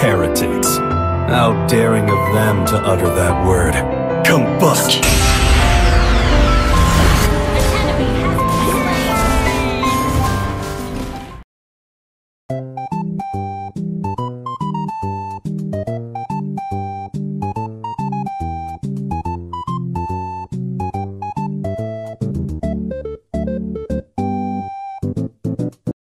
Heretics. How daring of them to utter that word. Combust